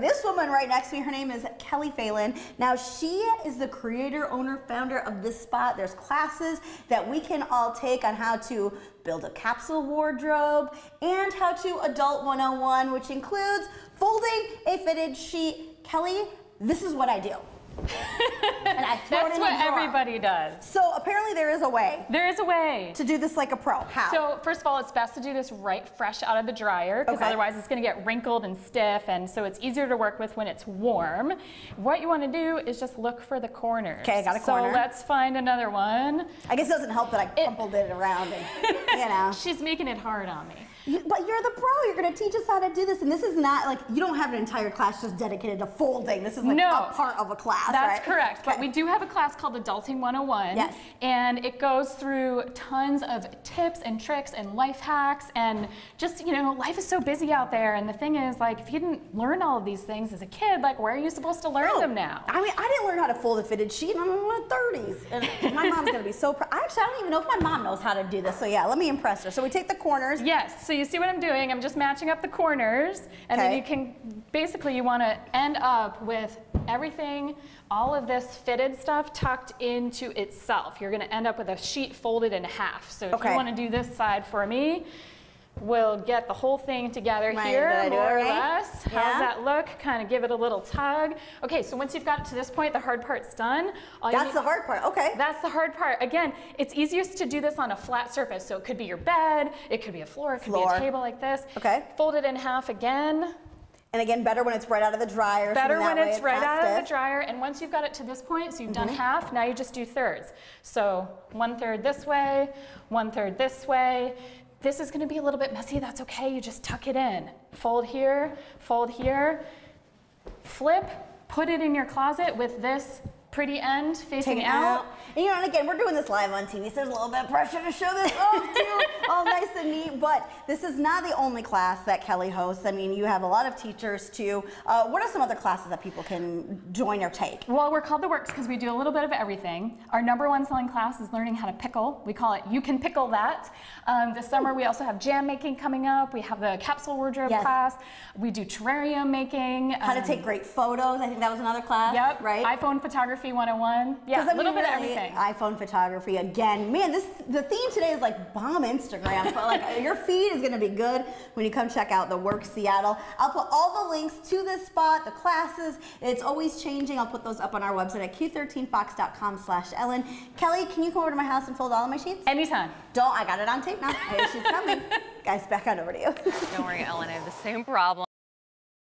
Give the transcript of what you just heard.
this woman right next to me. Her name is Kelly Phelan. Now, she is the creator, owner, founder of this spot. There's classes that we can all take on how to build a capsule wardrobe and how to adult 101, which includes folding a fitted sheet. Kelly, this is what I do. and I throw it That's in what drawer. everybody does. So apparently there is a way There is a way. to do this like a pro. How? So first of all, it's best to do this right fresh out of the dryer because Okay. otherwise it's going to get wrinkled and stiff and so it's easier to work with when it's warm. What you want to do is just look for the corners. 'Kay, I got a corner. so let's find another one. I guess it doesn't help that I crumpled it around and, you know. She's making it hard on me. You- But you're the pro. You're going to teach us how to do this. And this is not like, you don't have an entire class just dedicated to folding. This is like No. a part of a class, That's right? correct. But we do have a class called Adulting 101. Yes. And it goes through tons of tips and tricks and life hacks and just, you know, life is so busy out there. And the thing is, like, if you didn't learn all of these things as a kid, like, where are you supposed to learn No. them now? I mean, I didn't learn how to fold a fitted sheet. I'm in my 30s. And my mom's going to be so proud. Actually, I don't even know if my mom knows how to do this. So yeah, let me impress her. So we take the corners. Yes, so you see what I'm doing? I'm just matching up the corners, and then you can, basically you wanna end up with everything, all of this fitted stuff tucked into itself. You're gonna end up with a sheet folded in half. So if Okay. you wanna do this side for me, we'll get the whole thing together Right, here, did I do more or less. Yeah. How's that look? Kind of give it a little tug. Okay, so once you've got it to this point, the hard part's done. All That's need- the hard part. Okay. that's the hard part. Again, it's easiest to do this on a flat surface. So it could be your bed, it could be a floor, it could Floor. be a table like this. Okay. Fold it in half again. And again, better when it's right out of the dryer. Better that when it's right out of the dryer. And once you've got it to this point, so you've done mm-hmm. half, now you just do thirds. So one third this way, one third this way. This is gonna be a little bit messy, that's okay, you just tuck it in. Fold here, fold here, flip, put it in your closet with this pretty end facing out. out. And you know, and again, we're doing this live on TV, so there's a little bit of pressure to show this off too, But this is not the only class that Kelly hosts. I mean, you have a lot of teachers too. Uh, what are some other classes that people can join or take? Well, we're called The Works because we do a little bit of everything. Our number one selling class is learning how to pickle. We call it You Can Pickle That. Um, this summer, we also have jam making coming up. We have the capsule wardrobe Yes. class. We do terrarium making. How to um, take great photos. I think that was another class. Yep, Right. iPhone photography 101. Yeah, a little mean, bit of everything. iPhone photography again. Man, this the theme today is like bomb Instagram. But like uh, your feed is gonna be good when you come check out the Works Seattle. I'll put all the links to this spot, the classes. It's always changing. I'll put those up on our website at q13fox.com slash Ellen. Kelly, can you come over to my house and fold all of my sheets? Anytime. Don't. I got it on tape now. Hey, she's coming. Guys, back on over to you. Don't worry, Ellen, I have the same problem.